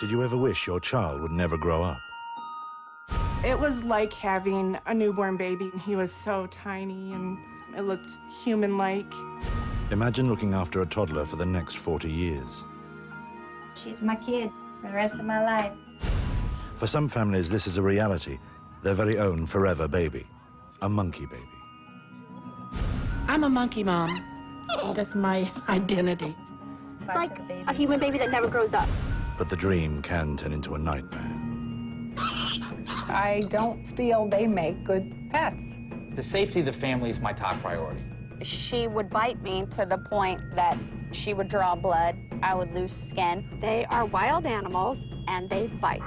Did you ever wish your child would never grow up? It was like having a newborn baby. He was so tiny and it looked human-like. Imagine looking after a toddler for the next 40 years. She's my kid for the rest of my life. For some families, this is a reality, their very own forever baby, a monkey baby. I'm a monkey mom. That's my identity. It's like a human baby that never grows up. But the dream can turn into a nightmare. I don't feel they make good pets. The safety of the family is my top priority. She would bite me to the point that she would draw blood. I would lose skin. They are wild animals and they bite.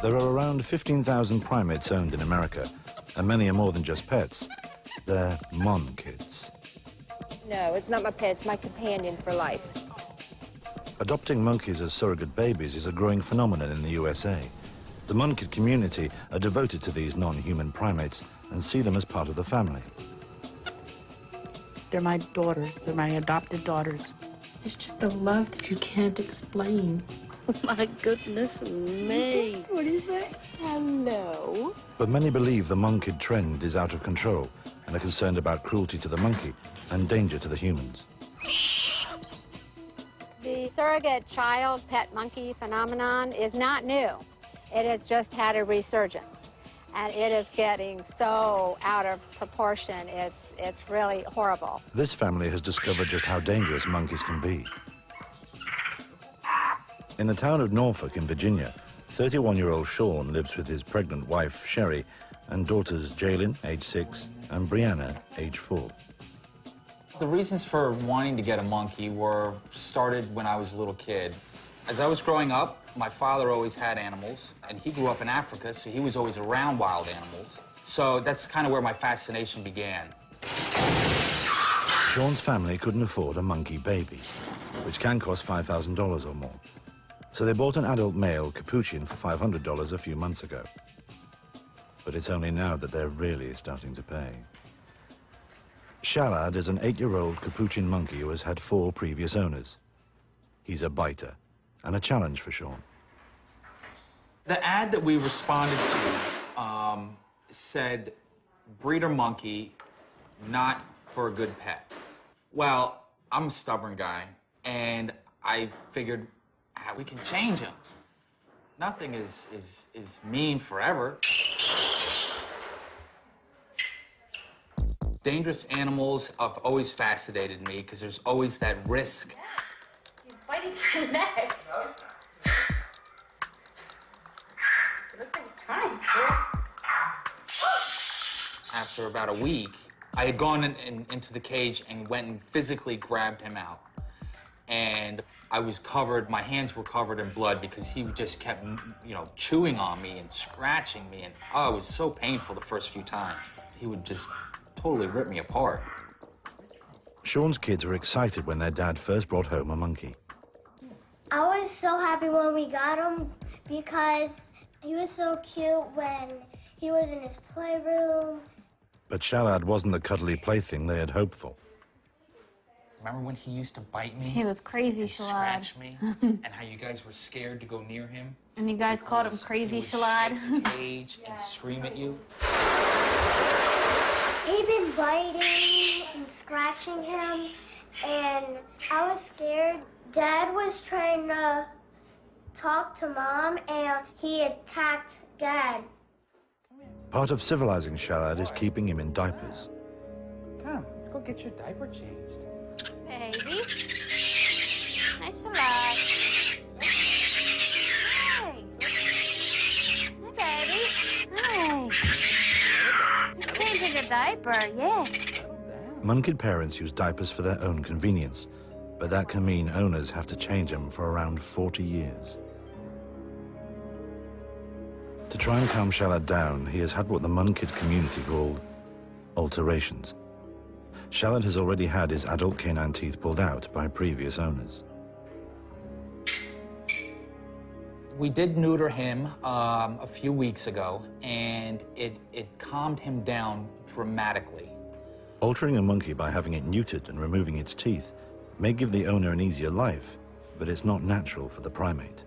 There are around 15,000 primates owned in America, and many are more than just pets. They're mom kids. No, it's not my pet, it's my companion for life. Adopting monkeys as surrogate babies is a growing phenomenon in the USA. The monkey community are devoted to these non-human primates and see them as part of the family. They're my daughters. They're my adopted daughters. It's just the love that you can't explain. My goodness me. What is that? Hello. But many believe the monkid trend is out of control and are concerned about cruelty to the monkey and danger to the humans. The surrogate child pet monkey phenomenon is not new. It has just had a resurgence. And it is getting so out of proportion. It's, it's really horrible. This family has discovered just how dangerous monkeys can be. In the town of Norfolk in Virginia, 31-year-old Sean lives with his pregnant wife, Sherry, and daughters Jalen, age six, and Brianna, age four. The reasons for wanting to get a monkey were started when I was a little kid. As I was growing up, my father always had animals, and he grew up in Africa, so he was always around wild animals. So that's kind of where my fascination began. Sean's family couldn't afford a monkey baby, which can cost $5,000 or more. So they bought an adult male capuchin for $500 a few months ago. But it's only now that they're really starting to pay. Shalad is an eight-year-old capuchin monkey who has had four previous owners. He's a biter and a challenge for Sean. The ad that we responded to um, said, breeder monkey, not for a good pet. Well, I'm a stubborn guy, and I figured we can change him. Nothing is, is, is mean forever. Dangerous animals have always fascinated me because there's always that risk. He's biting your neck. It looks like he's trying to. After about a week, I had gone in, in, into the cage and went and physically grabbed him out. And I was covered, my hands were covered in blood because he just kept, you know, chewing on me and scratching me. And oh, it was so painful the first few times. He would just totally rip me apart. Sean's kids were excited when their dad first brought home a monkey. I was so happy when we got him because he was so cute when he was in his playroom. But Shalad wasn't the cuddly plaything they had hoped for. Remember when he used to bite me? He was crazy, and Shalad. scratch me? and how you guys were scared to go near him? And you guys called him Because Crazy he would Shalad. shake the cage and scream at you? He'd been biting and scratching him, and I was scared. Dad was trying to talk to mom, and he attacked dad. Part of civilizing Shalad is keeping him in diapers. Come, let's go get your diaper changed. Baby. Nice Shalad. Hey. Hey, baby. You're changing a diaper, yes. Monkid parents use diapers for their own convenience, but that can mean owners have to change them for around 40 years. To try and calm Shalad down, he has had what the Monkid community called alterations. Shalad has already had his adult canine teeth pulled out by previous owners. We did neuter him um, a few weeks ago, and it, it calmed him down dramatically. Altering a monkey by having it neutered and removing its teeth may give the owner an easier life, but it's not natural for the primate.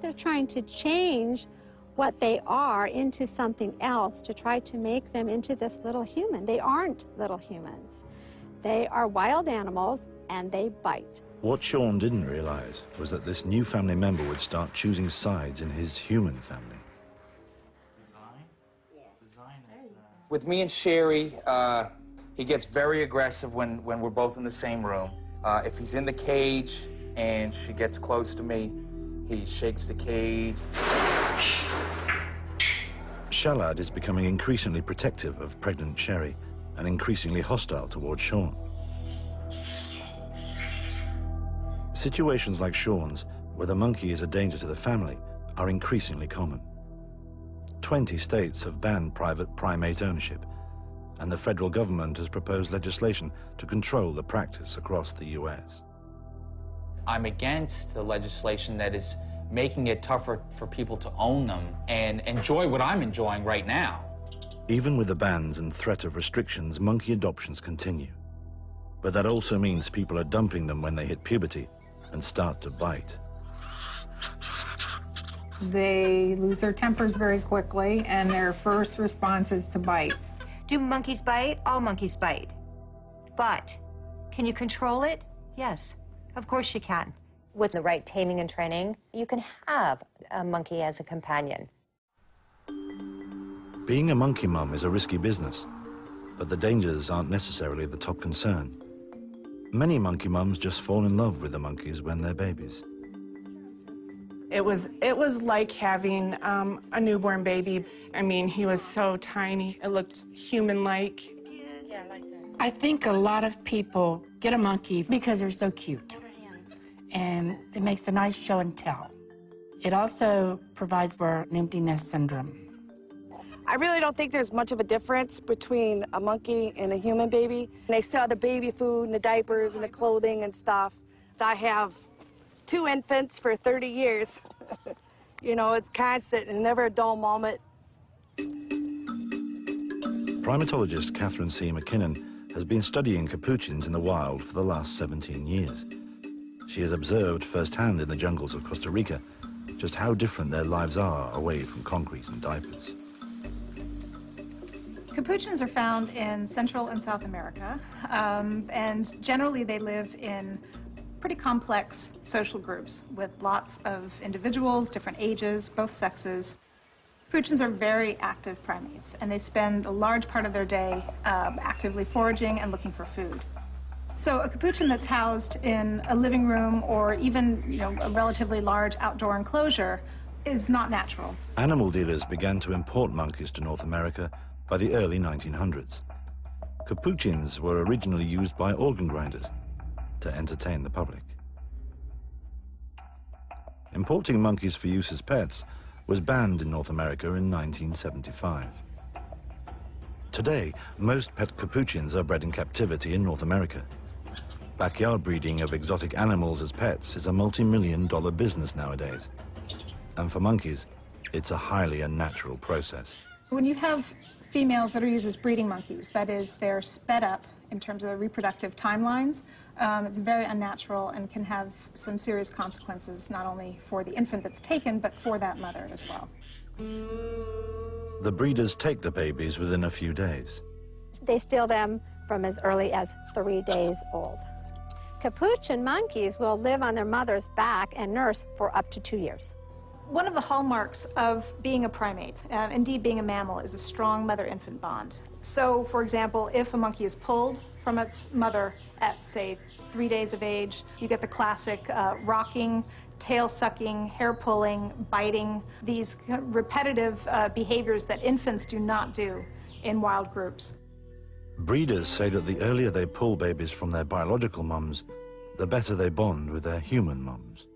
They're trying to change what they are into something else to try to make them into this little human. They aren't little humans. They are wild animals and they bite. What Sean didn't realize was that this new family member would start choosing sides in his human family. With me and Sherry, uh, he gets very aggressive when, when we're both in the same room. Uh, if he's in the cage and she gets close to me, he shakes the cage. Shalad is becoming increasingly protective of pregnant Sherry and increasingly hostile towards Sean. Situations like Sean's, where the monkey is a danger to the family, are increasingly common. 20 states have banned private primate ownership, and the federal government has proposed legislation to control the practice across the U.S. I'm against the legislation that is making it tougher for people to own them and enjoy what I'm enjoying right now. Even with the bans and threat of restrictions, monkey adoptions continue. But that also means people are dumping them when they hit puberty and start to bite. They lose their tempers very quickly, and their first response is to bite. Do monkeys bite? All monkeys bite. But can you control it? Yes, of course you can. With the right taming and training, you can have a monkey as a companion. Being a monkey mum is a risky business, but the dangers aren't necessarily the top concern. Many monkey mums just fall in love with the monkeys when they're babies. It was it was like having um, a newborn baby. I mean, he was so tiny. It looked human-like. I think a lot of people get a monkey because they're so cute. And it makes a nice show and tell. It also provides for an empty nest syndrome. I really don't think there's much of a difference between a monkey and a human baby. They still have the baby food and the diapers and the clothing and stuff. I have two infants for 30 years. you know, it's constant and never a dull moment. Primatologist Catherine C. MacKinnon has been studying capuchins in the wild for the last 17 years. She has observed firsthand in the jungles of Costa Rica just how different their lives are away from concrete and diapers. Capuchins are found in Central and South America, um, and generally they live in pretty complex social groups with lots of individuals, different ages, both sexes. Capuchins are very active primates, and they spend a large part of their day um, actively foraging and looking for food. So a capuchin that's housed in a living room or even you know, a relatively large outdoor enclosure is not natural. Animal dealers began to import monkeys to North America by the early 1900s. Capuchins were originally used by organ grinders to entertain the public. Importing monkeys for use as pets was banned in North America in 1975. Today, most pet capuchins are bred in captivity in North America. Backyard breeding of exotic animals as pets is a multi-million dollar business nowadays. And for monkeys, it's a highly unnatural process. When you have females that are used as breeding monkeys, that is, they're sped up in terms of the reproductive timelines, um, it's very unnatural and can have some serious consequences, not only for the infant that's taken, but for that mother as well. The breeders take the babies within a few days. They steal them from as early as three days old. Capuchin monkeys will live on their mother's back and nurse for up to two years. One of the hallmarks of being a primate, uh, indeed being a mammal, is a strong mother-infant bond. So, for example, if a monkey is pulled from its mother at, say, three days of age, you get the classic uh, rocking, tail sucking, hair pulling, biting, these repetitive uh, behaviors that infants do not do in wild groups. Breeders say that the earlier they pull babies from their biological mums, the better they bond with their human mums.